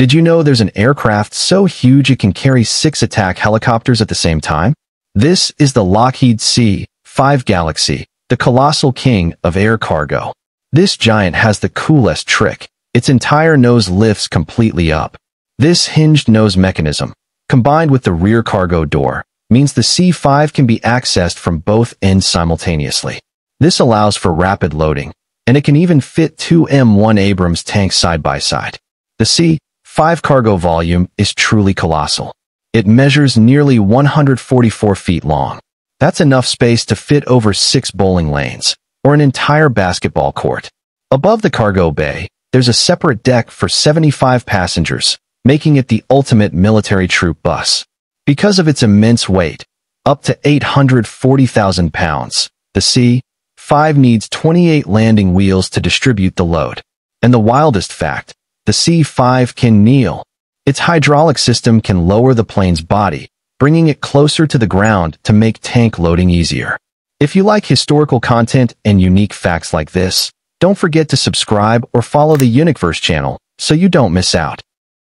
Did you know there's an aircraft so huge it can carry six attack helicopters at the same time? This is the Lockheed C-5 Galaxy, the colossal king of air cargo. This giant has the coolest trick. Its entire nose lifts completely up. This hinged nose mechanism, combined with the rear cargo door, means the C-5 can be accessed from both ends simultaneously. This allows for rapid loading, and it can even fit two M1 Abrams tanks side by side. The C 5 cargo volume is truly colossal. It measures nearly 144 feet long. That's enough space to fit over six bowling lanes, or an entire basketball court. Above the cargo bay, there's a separate deck for 75 passengers, making it the ultimate military troop bus. Because of its immense weight, up to 840,000 pounds, the C-5 needs 28 landing wheels to distribute the load. And the wildest fact, the C-5 can kneel. Its hydraulic system can lower the plane's body, bringing it closer to the ground to make tank loading easier. If you like historical content and unique facts like this, don't forget to subscribe or follow the UnikVerse channel so you don't miss out.